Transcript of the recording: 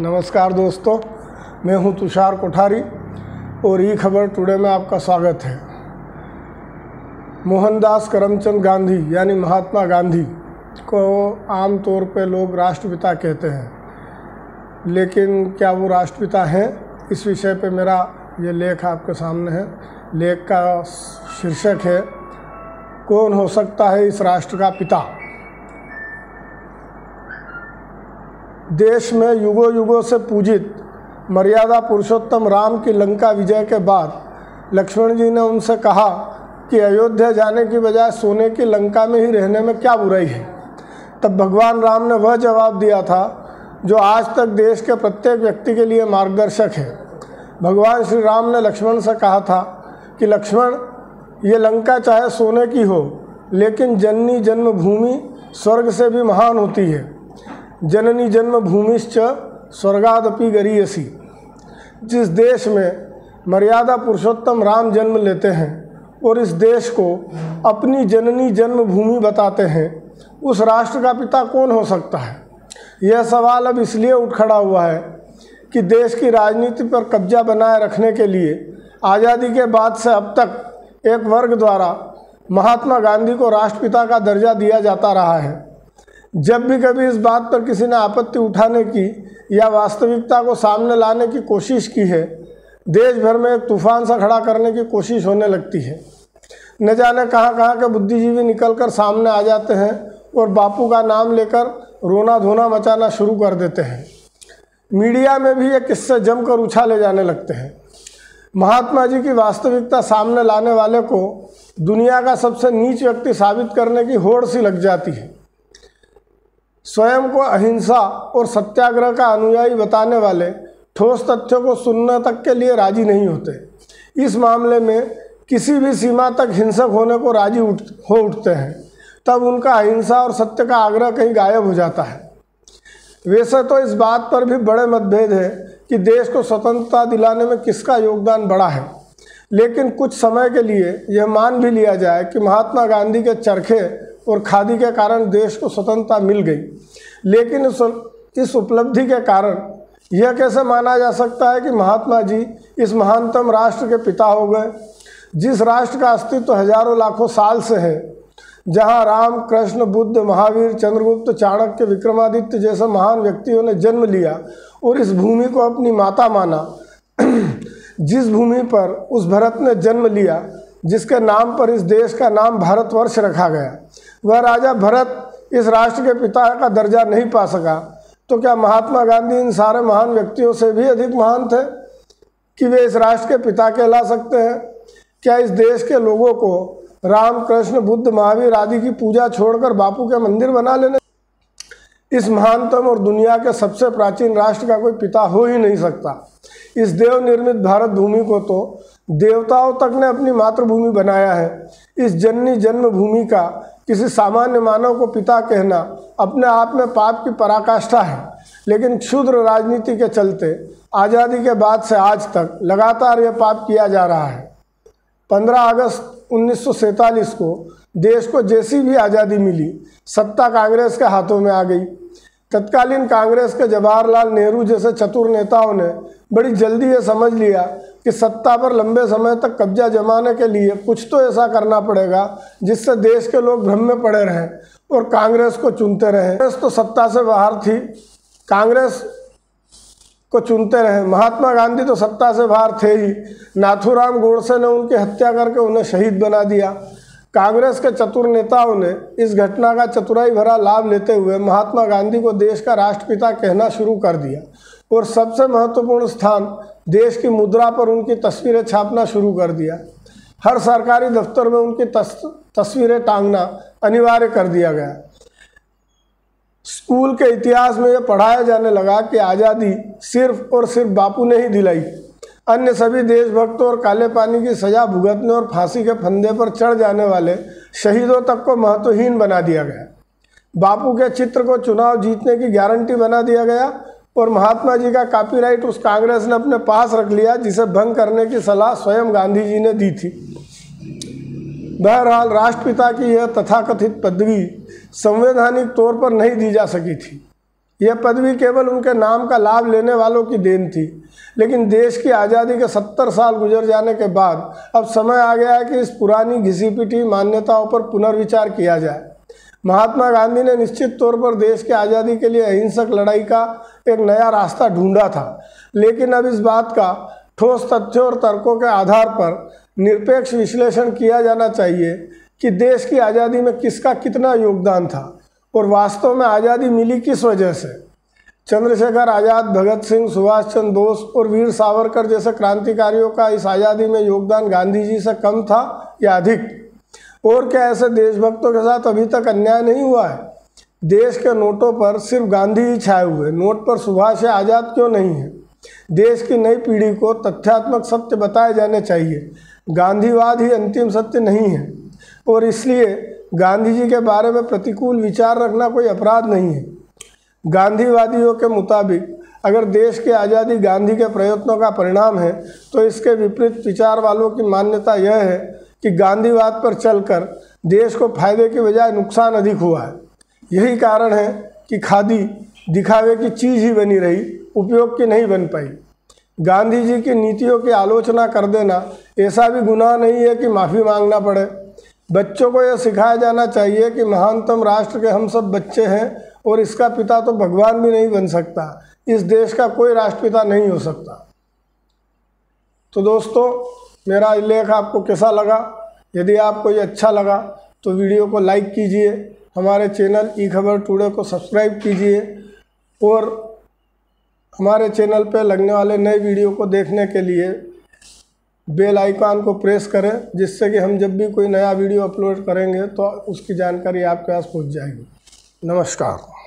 नमस्कार दोस्तों, मैं हूँ तुषार कोठारी और ई खबर टुडे में आपका स्वागत है। मोहनदास करमचंद गांधी, यानी महात्मा गांधी, को आम तौर पे लोग राष्ट्रपिता कहते हैं। लेकिन क्या वो राष्ट्रपिता हैं? इस विषय पे मेरा ये लेख आपके सामने है। लेख का शीर्षक है, कौन हो सकता है इस राष्ट्र का पिता? देश में युगों युगों से पूजित मर्यादा पुरुषोत्तम राम की लंका विजय के बाद लक्ष्मण जी ने उनसे कहा कि अयोध्या जाने की बजाय सोने की लंका में ही रहने में क्या बुराई है? तब भगवान राम ने वह जवाब दिया था, जो आज तक देश के प्रत्येक व्यक्ति के लिए मार्गदर्शक है। भगवान श्री राम ने लक्ष्मण से कहा था कि लक्ष्मण, ये लंका चाहे सोने की हो, लेकिन जननी जन्मभूमि स्वर्ग से भी महान होती है। जननी जन्मभूमिश्च स्वर्गादपि गरीयसी। जिस देश में मर्यादा पुरुषोत्तम राम जन्म लेते हैं और इस देश को अपनी जननी जन्मभूमि बताते हैं, उस राष्ट्र का पिता कौन हो सकता है? यह सवाल अब इसलिए उठ खड़ा हुआ है कि देश की राजनीति पर कब्जा बनाए रखने के लिए आज़ादी के बाद से अब तक एक वर्ग द्वारा महात्मा गांधी को राष्ट्रपिता का दर्जा दिया जाता रहा है। जब भी कभी इस बात पर किसी ने आपत्ति उठाने की या वास्तविकता को सामने लाने की कोशिश की है देश भर में एक तूफ़ान सा खड़ा करने की कोशिश होने लगती है। न जाने कहाँ कहाँ के बुद्धिजीवी निकल कर सामने आ जाते हैं और बापू का नाम लेकर रोना धोना मचाना शुरू कर देते हैं। मीडिया में भी ये किस्से जमकर उछाले जाने लगते हैं। महात्मा जी की वास्तविकता सामने लाने वाले को दुनिया का सबसे नीच व्यक्ति साबित करने की होड़ सी लग जाती है। स्वयं को अहिंसा और सत्याग्रह का अनुयायी बताने वाले ठोस तथ्यों को सुनने तक के लिए राज़ी नहीं होते। इस मामले में किसी भी सीमा तक हिंसक होने को राज़ी उठ, हो उठते हैं। तब उनका अहिंसा और सत्य का आग्रह कहीं गायब हो जाता है। वैसे तो इस बात पर भी बड़े मतभेद है कि देश को स्वतंत्रता दिलाने में किसका योगदान बड़ा है। लेकिन कुछ समय के लिए यह मान भी लिया जाए कि महात्मा गांधी के चरखे और खादी के कारण देश को स्वतंत्रता मिल गई। लेकिन इस उपलब्धि के कारण यह कैसे माना जा सकता है कि महात्मा जी इस महानतम राष्ट्र के पिता हो गए, जिस राष्ट्र का अस्तित्व हज़ारों लाखों साल से है, जहाँ राम, कृष्ण, बुद्ध, महावीर, चंद्रगुप्त, चाणक्य, विक्रमादित्य जैसे महान व्यक्तियों ने जन्म लिया और इस भूमि को अपनी माता माना, जिस भूमि पर उस भरत ने जन्म लिया जिसके नाम पर इस देश का नाम भारतवर्ष रखा गया। वह राजा भरत इस राष्ट्र के पिता का दर्जा नहीं पा सका। तो क्या महात्मा गांधी इन सारे महान व्यक्तियों से भी अधिक महान थे कि वे इस राष्ट्र के पिता कहला सकते हैं? क्या इस देश के लोगों को राम कृष्ण बुद्ध, महावीर आदि की पूजा छोड़कर बापू के मंदिर बना लेने? इस महानतम और दुनिया के सबसे प्राचीन राष्ट्र का कोई पिता हो ही नहीं सकता। इस देव निर्मित भारत भूमि को तो देवताओं तक ने अपनी मातृभूमि बनाया है। इस जननी जन्मभूमि का किसी सामान्य मानव को पिता कहना अपने आप में पाप की पराकाष्ठा है, लेकिन क्षुद्र राजनीति के चलते आज़ादी के बाद से आज तक लगातार यह पाप किया जा रहा है। 15 अगस्त उन्नीस को देश को जैसी भी आज़ादी मिली, सत्ता कांग्रेस के हाथों में आ गई। तत्कालीन कांग्रेस के जवाहरलाल नेहरू जैसे चतुर नेताओं ने बड़ी जल्दी ये समझ लिया कि सत्ता पर लंबे समय तक कब्जा जमाने के लिए कुछ तो ऐसा करना पड़ेगा जिससे देश के लोग भ्रम में पड़े रहें और कांग्रेस को चुनते रहें। कांग्रेस तो सत्ता से बाहर थी। कांग्रेस को चुनते रहे। महात्मा गांधी तो सत्ता से बाहर थे ही। नाथूराम गोडसे ने उनकी हत्या करके उन्हें शहीद बना दिया। कांग्रेस के चतुर नेताओं ने इस घटना का चतुराई भरा लाभ लेते हुए महात्मा गांधी को देश का राष्ट्रपिता कहना शुरू कर दिया और सबसे महत्वपूर्ण स्थान देश की मुद्रा पर उनकी तस्वीरें छापना शुरू कर दिया। हर सरकारी दफ्तर में उनकी तस, तस्वीरें टांगना अनिवार्य कर दिया गया। स्कूल के इतिहास में यह पढ़ाया जाने लगा कि आज़ादी सिर्फ़ और सिर्फ़ बापू ने ही दिलाई। अन्य सभी देशभक्तों और काले पानी की सजा भुगतने और फांसी के फंदे पर चढ़ जाने वाले शहीदों तक को महत्वहीन बना दिया गया। बापू के चित्र को चुनाव जीतने की गारंटी बना दिया गया और महात्मा जी का कॉपीराइट उस कांग्रेस ने अपने पास रख लिया, जिसे भंग करने की सलाह स्वयं गांधी जी ने दी थी। बहरहाल, राष्ट्रपिता की यह तथाकथित पदवी संवैधानिक तौर पर नहीं दी जा सकी थी। यह पदवी केवल उनके नाम का लाभ लेने वालों की देन थी। लेकिन देश की आज़ादी के सत्तर साल गुजर जाने के बाद अब समय आ गया है कि इस पुरानी घिसी पिटी मान्यताओं पर पुनर्विचार किया जाए। महात्मा गांधी ने निश्चित तौर पर देश की आज़ादी के लिए अहिंसक लड़ाई का एक नया रास्ता ढूंढा था। लेकिन अब इस बात का ठोस तथ्यों और तर्कों के आधार पर निरपेक्ष विश्लेषण किया जाना चाहिए कि देश की आज़ादी में किसका कितना योगदान था। और वास्तव में आज़ादी मिली किस वजह से? चंद्रशेखर आज़ाद, भगत सिंह, सुभाष चंद्र बोस और वीर सावरकर जैसे क्रांतिकारियों का इस आज़ादी में योगदान गांधी जी से कम था या अधिक? और क्या ऐसे देशभक्तों के साथ अभी तक अन्याय नहीं हुआ है? देश के नोटों पर सिर्फ़ गांधी ही छाए हुए नोट पर सुभाष या आज़ाद क्यों नहीं है? देश की नई पीढ़ी को तथ्यात्मक सत्य बताए जाने चाहिए। गांधीवाद ही अंतिम सत्य नहीं है। और इसलिए गांधी जी के बारे में प्रतिकूल विचार रखना कोई अपराध नहीं है। गांधीवादियों के मुताबिक, अगर देश की आज़ादी गांधी के प्रयत्नों का परिणाम है तो इसके विपरीत विचार वालों की मान्यता यह है कि गांधीवाद पर चलकर देश को फ़ायदे के बजाय नुकसान अधिक हुआ है। यही कारण है कि खादी, दिखावे की चीज़ ही बनी रही, उपयोग की नहीं बन पाई। गांधी जी की नीतियों की आलोचना कर देना ऐसा भी गुनाह नहीं है कि माफ़ी मांगना पड़े। बच्चों को यह सिखाया जाना चाहिए कि महानतम राष्ट्र के हम सब बच्चे हैं और इसका पिता तो भगवान भी नहीं बन सकता। इस देश का कोई राष्ट्रपिता नहीं हो सकता। तो दोस्तों, मेरा लेख आपको कैसा लगा? यदि आपको ये अच्छा लगा तो वीडियो को लाइक कीजिए, हमारे चैनल ई खबर टुडे को सब्सक्राइब कीजिए, और हमारे चैनल पर लगने वाले नए वीडियो को देखने के लिए बेल आइकॉन को प्रेस करें, जिससे कि हम जब भी कोई नया वीडियो अपलोड करेंगे तो उसकी जानकारी आपके पास पहुँच जाएगी। नमस्कार।